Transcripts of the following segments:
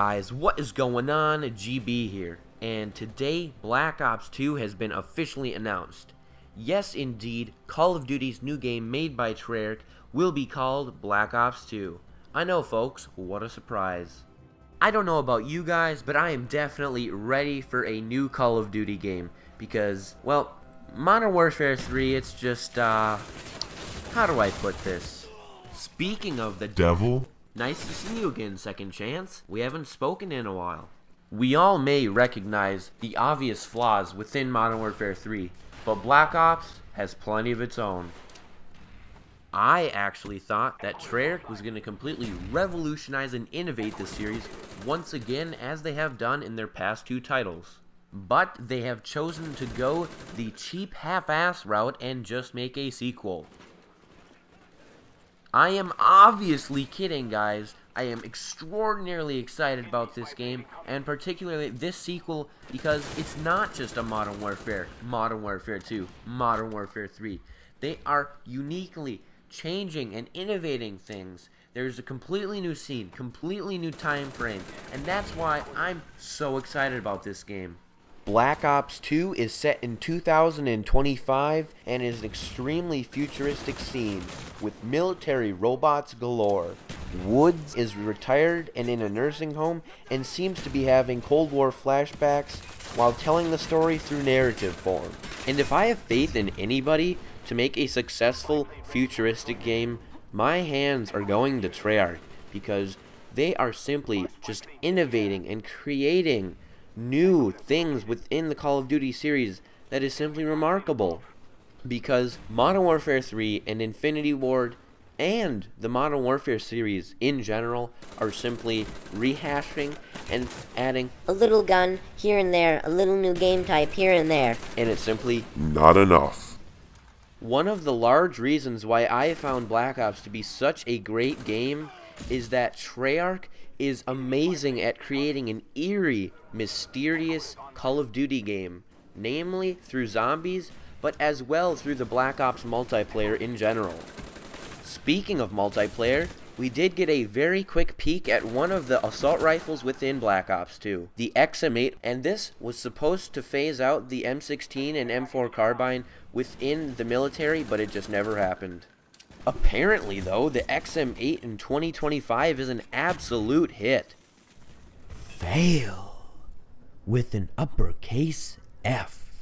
guys, what is going on? GB here, and today Black Ops 2 has been officially announced. Yes, indeed, Call of Duty's new game made by Treyarch will be called Black Ops 2. I know, folks, what a surprise. I don't know about you guys, but I am definitely ready for a new Call of Duty game because, well, Modern Warfare 3, it's just, uh, how do I put this? Speaking of the Devil? Nice to see you again, Second Chance. We haven't spoken in a while. We all may recognize the obvious flaws within Modern Warfare 3, but Black Ops has plenty of its own. I actually thought that Treyarch was going to completely revolutionize and innovate this series once again as they have done in their past two titles. But they have chosen to go the cheap half-ass route and just make a sequel. I am obviously kidding, guys. I am extraordinarily excited about this game, and particularly this sequel, because it's not just a Modern Warfare, Modern Warfare 2, Modern Warfare 3. They are uniquely changing and innovating things. There's a completely new scene, completely new time frame, and that's why I'm so excited about this game. Black Ops 2 is set in 2025 and is an extremely futuristic scene with military robots galore. Woods is retired and in a nursing home and seems to be having Cold War flashbacks while telling the story through narrative form. And if I have faith in anybody to make a successful futuristic game, my hands are going to Treyarch because they are simply just innovating and creating new things within the Call of Duty series that is simply remarkable. Because Modern Warfare 3 and Infinity Ward and the Modern Warfare series in general are simply rehashing and adding a little gun here and there, a little new game type here and there. And it's simply not enough. One of the large reasons why I found Black Ops to be such a great game is that Treyarch is amazing at creating an eerie, mysterious Call of Duty game, namely through zombies, but as well through the Black Ops multiplayer in general. Speaking of multiplayer, we did get a very quick peek at one of the assault rifles within Black Ops 2, the XM8, and this was supposed to phase out the M16 and M4 carbine within the military, but it just never happened. Apparently, though, the XM8 in 2025 is an absolute hit. Fail with an uppercase F.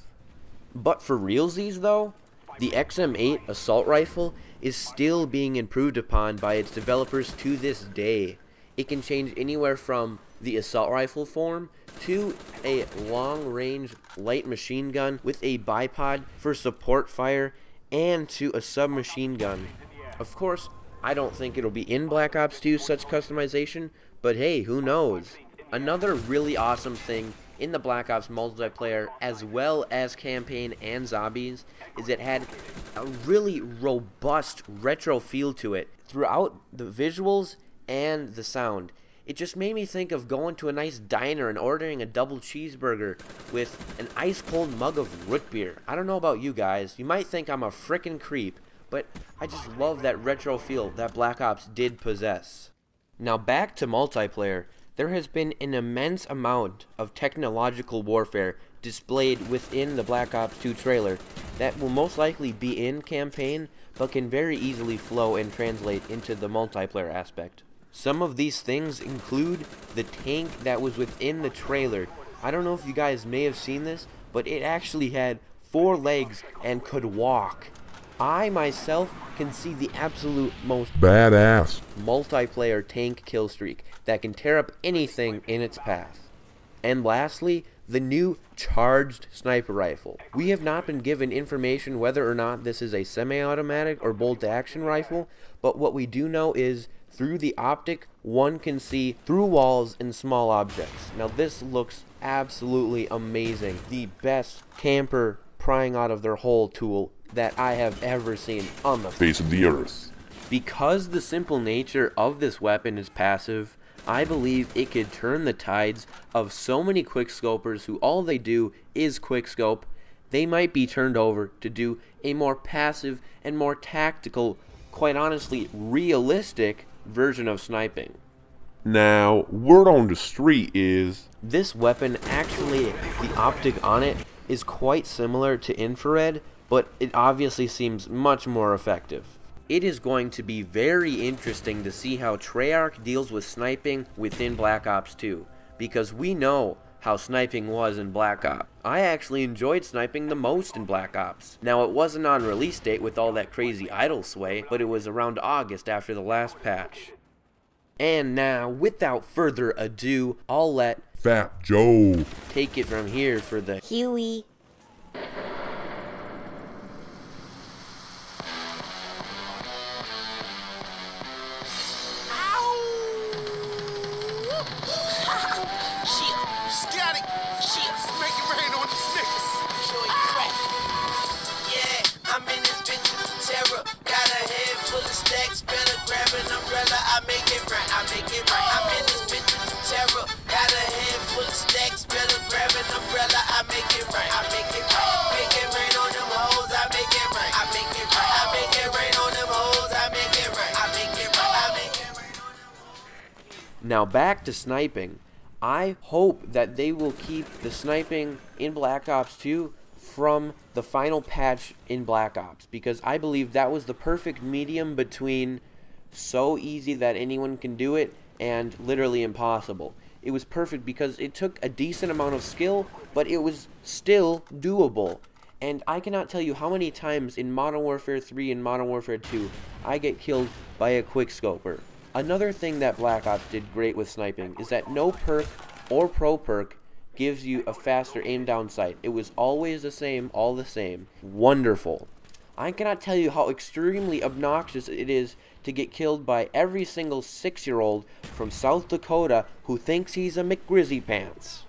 But for realsies, though, the XM8 assault rifle is still being improved upon by its developers to this day. It can change anywhere from the assault rifle form to a long-range light machine gun with a bipod for support fire and to a submachine gun. Of course, I don't think it'll be in Black Ops 2 such customization, but hey, who knows? Another really awesome thing in the Black Ops multiplayer as well as campaign and zombies is it had a really robust retro feel to it throughout the visuals and the sound. It just made me think of going to a nice diner and ordering a double cheeseburger with an ice cold mug of root beer. I don't know about you guys. You might think I'm a frickin' creep, but I just love that retro feel that Black Ops did possess. Now back to multiplayer, there has been an immense amount of technological warfare displayed within the Black Ops 2 trailer that will most likely be in campaign, but can very easily flow and translate into the multiplayer aspect. Some of these things include the tank that was within the trailer. I don't know if you guys may have seen this, but it actually had four legs and could walk. I myself can see the absolute most badass multiplayer tank kill streak that can tear up anything in its path. And lastly, the new charged sniper rifle. We have not been given information whether or not this is a semi-automatic or bolt-action rifle, but what we do know is through the optic, one can see through walls and small objects. Now this looks absolutely amazing. The best camper prying out of their hole tool that I have ever seen on the face of the earth. Because the simple nature of this weapon is passive, I believe it could turn the tides of so many quickscopers who all they do is quickscope. They might be turned over to do a more passive and more tactical, quite honestly realistic version of sniping. Now, word on the street is This weapon actually, the optic on it is quite similar to infrared, but it obviously seems much more effective. It is going to be very interesting to see how Treyarch deals with sniping within Black Ops 2, because we know how sniping was in Black Ops. I actually enjoyed sniping the most in Black Ops. Now, it wasn't on release date with all that crazy idle sway, but it was around August after the last patch. And now, without further ado, I'll let Fat Joe. take it from here for the Huey. Now back to sniping. I hope that they will keep the sniping in Black Ops 2 from the final patch in Black Ops because I believe that was the perfect medium between so easy that anyone can do it and literally impossible. It was perfect because it took a decent amount of skill, but it was still doable. And I cannot tell you how many times in Modern Warfare 3 and Modern Warfare 2 I get killed by a quickscoper. Another thing that Black Ops did great with sniping is that no perk or pro perk gives you a faster aim down sight. It was always the same, all the same. Wonderful. I cannot tell you how extremely obnoxious it is to get killed by every single six year old from South Dakota who thinks he's a McGrizzy Pants.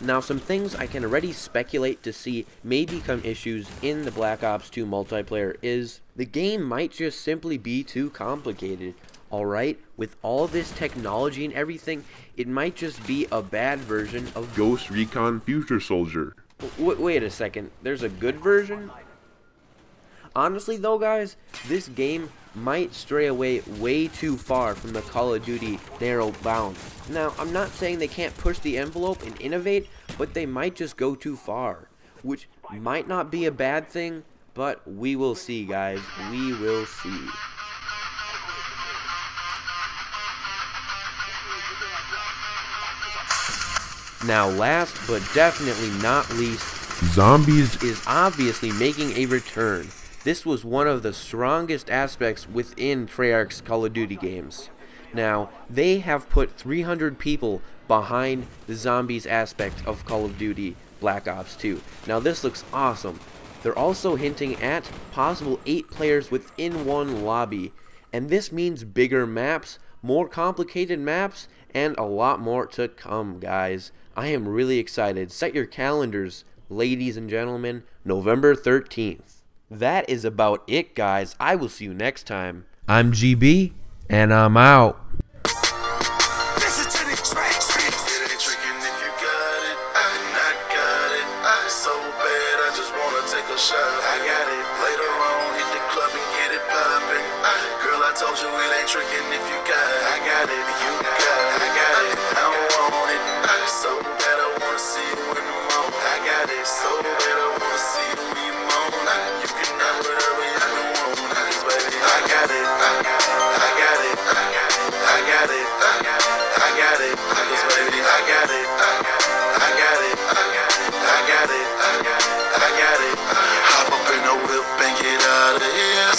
Now, some things I can already speculate to see may become issues in the Black Ops 2 multiplayer is the game might just simply be too complicated. Alright, with all this technology and everything, it might just be a bad version of Ghost Recon Future Soldier. W- wait a second, there's a good version? Honestly, though, guys, this game might stray away way too far from the Call of Duty narrow bound. Now, I'm not saying they can't push the envelope and innovate, but they might just go too far, which might not be a bad thing, but we will see, guys. We will see. Now, last but definitely not least, Zombies is obviously making a return. This was one of the strongest aspects within Treyarch's Call of Duty games. Now, they have put 300 people behind the zombies aspect of Call of Duty Black Ops 2. Now, this looks awesome. They're also hinting at possible 8 players within one lobby. And this means bigger maps, more complicated maps, and a lot more to come, guys. I am really excited. Set your calendars, ladies and gentlemen, November 13th. That is about it, guys. I will see you next time. I'm GB, and I'm out.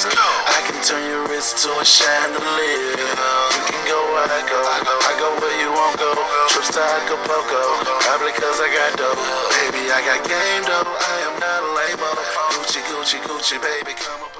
Let's go. I can turn your wrist to a chandelier. You can go where I go. I go where you won't go. Trips to Acapulco. Probably cause I got dope. Baby, I got game though. I am not a lame Gucci, Gucci, Gucci, baby, come up.